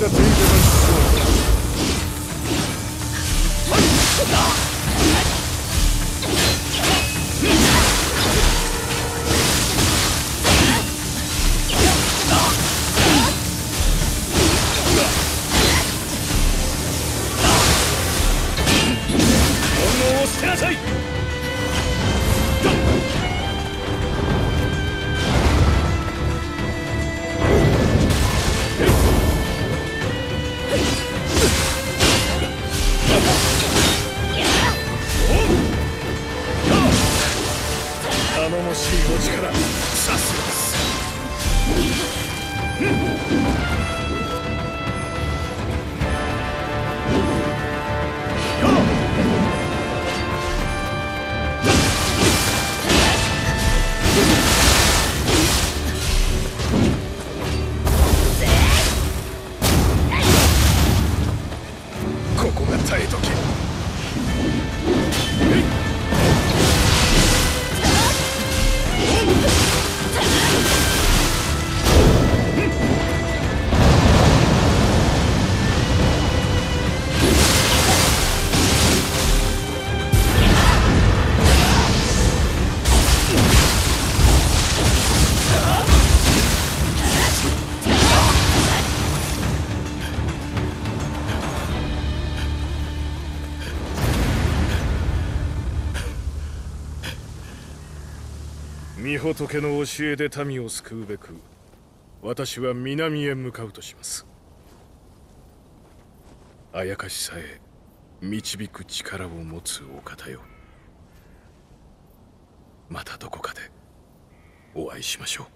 が手に出ます。本能しいお力さすがです。御仏の教えで民を救うべく私は南へ向かうとします。あやかしさえ導く力を持つお方よ。またどこかでお会いしましょう。